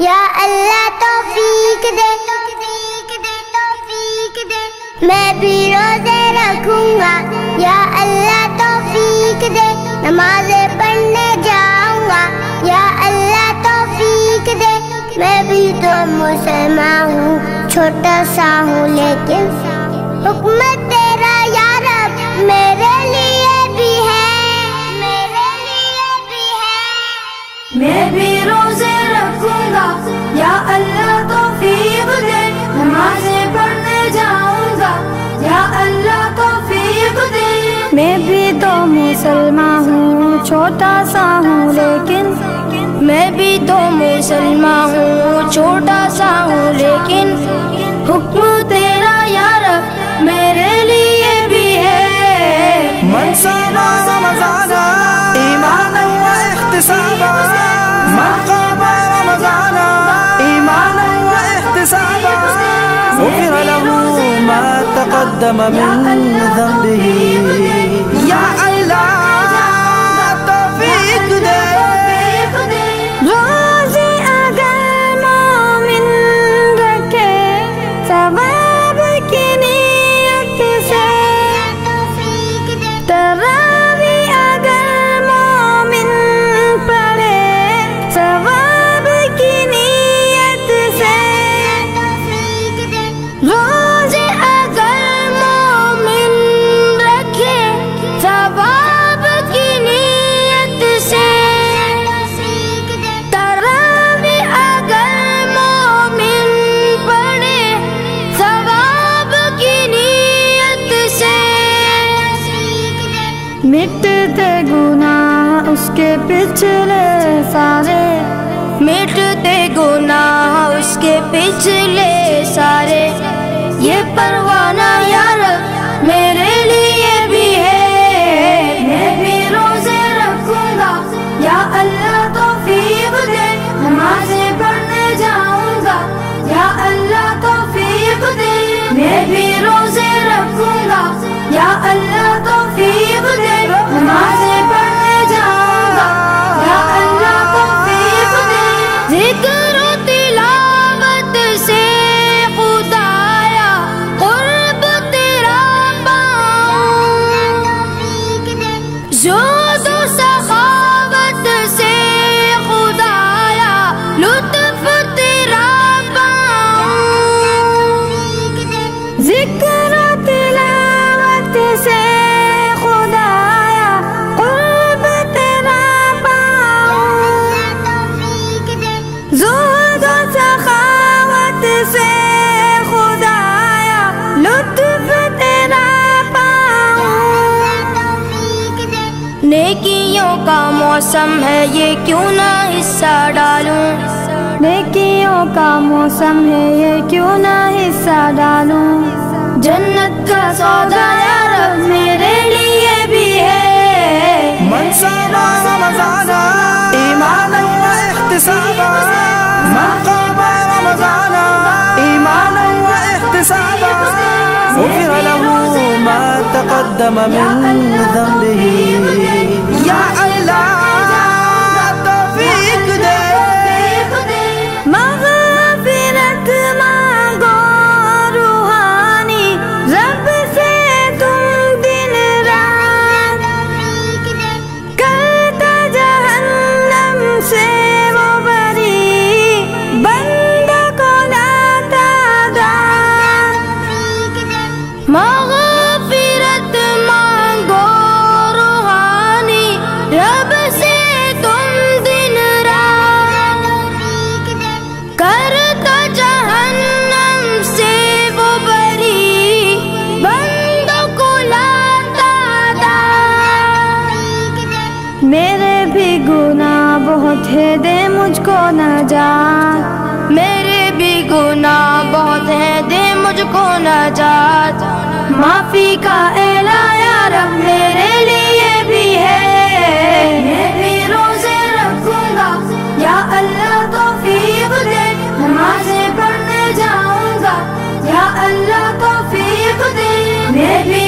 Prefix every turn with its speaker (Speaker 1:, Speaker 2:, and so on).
Speaker 1: يا الله
Speaker 2: توفيق دے توفيق دے توفيق دے ما بھی روزے يا الله توفيق اللہ نمازي میں بھی تو مسلمان ہوں چھوٹا سا ہوں لیکن حکمت تیرا یا رب میرے لیے بھی ہے میرے لیے بھی ہے۔
Speaker 3: میں بھی روزے رکھوں گا یا اللہ توفیق دے نمازیں پڑھنے جاؤں گا یا اللہ توفیق دے۔ میں بھی تو مسلمان ہوں چھوٹا سا ہوں لیکن میں بھی تو مسلمان ہوں، چھوٹا سا ہوں، لیکن حکم تیرا یا رب میرے لیے بھی ہے۔
Speaker 4: من صام رمضان إيمانا واحتسابا من قام رمضان إيمانا واحتسابا غفر له ما تقدم من ذنبه۔ يا
Speaker 3: مٹتے گناہ اس کے پچھلے سارے۔ مٹتے گناہ اس کے پچھلے سارے۔ یہ پروانہ یار میرے لیے بھی ہے۔ میں بھی روزے رکھوں گا۔ یا اللہ توفیق دے، نمازیں پڑھنے جاؤں گا۔ یا اللہ توفیق دے، میں بھی روزے رکھوں گا۔ یا اللہ نیکیوں کا موسم ہے، یہ کیوں نہ حصہ ڈالوں؟ نیکیوں کا موسم ہے، یہ کیوں نہ حصہ ڈالوں؟ جنت کا سودا یا رب میرے لیے بھی ہے۔
Speaker 4: من صام رمضان إيمانا واحتسابا من قام رمضان إيمانا واحتسابا غفر له ما تقدم من ذنبه۔ Yeah, معافی
Speaker 3: کا اعلیٰ یا رب میرے لیے بھی ہے۔ میں بھی روزے رکھوں گا۔ یا اللہ توفیق دے۔ نمازیں پڑھنے جاؤں گا۔ یا اللہ توفیق دے۔ میں بھی